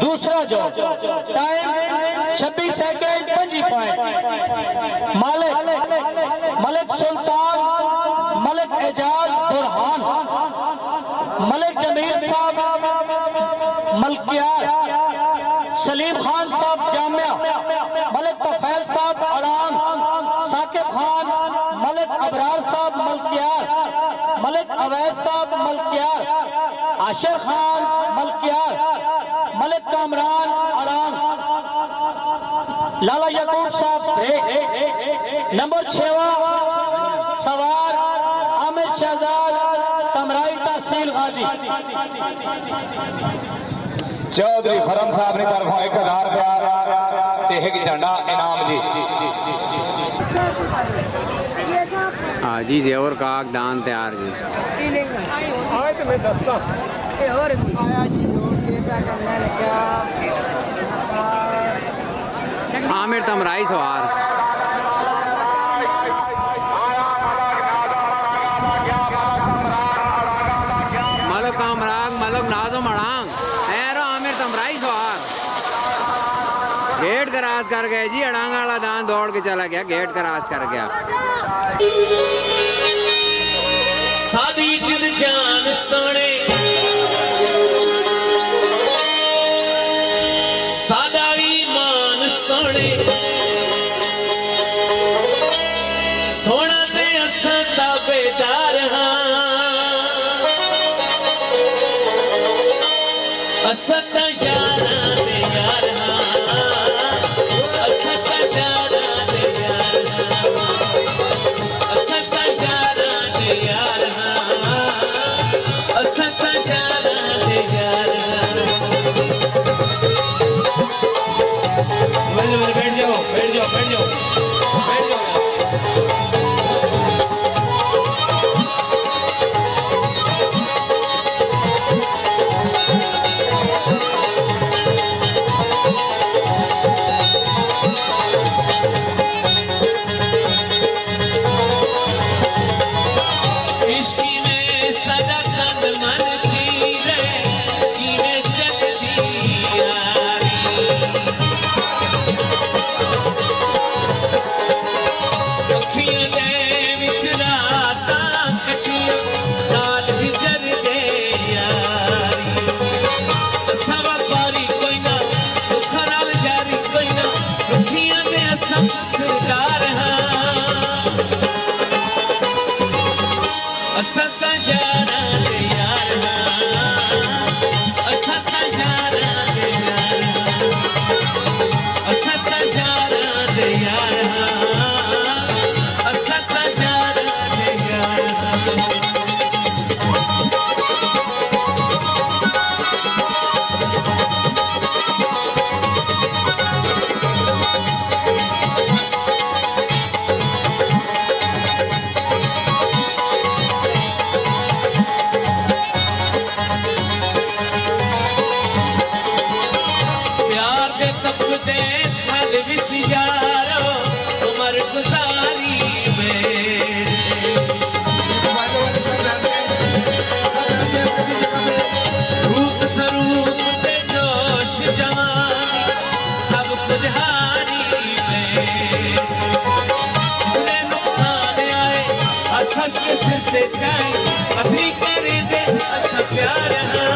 دوسرا جو، ٹائم چھبیس سیکنڈ، پنجی پوائنٹ۔ مالک ملک سلطان، ملک اعجاز برحان ملک جمیل صاحب، ملکیار، سلیم خان صاحب جامعہ ملک تفیل صاحب اڑان ثاقب خان ملک ابرار صاحب ملکیار ملک عویز صاحب ملکیار عاشر خان ملکیار ملک کامران اڑان لالا یعقوب صاحب، نمبر چھوا سوار، عامر شہزاد، تمرائی تحصیل غازی۔ چودری خرم صاحب نے طرفوں ایک ہزار پیار۔ تے ایک جھنڈا انعام جی ہاں جی, جی، زیور کاک، دان تیار جی۔ عامر تمرائی سوار ملک کامراگ ملک نازو مڑانگ ایرو عامر تمرائی سوار گیٹ کراس کر گئے جی اڑانگ والا دان دوڑ کے چلا گیا، گیٹ کراس کر گیا۔ سادی جد جان سونے سادہ ایمان سونے اساں تا یاراں دے یار ہاں اساں تا Yeah. کے سر سے جائے ابھی کر دے اسا پیار ہاں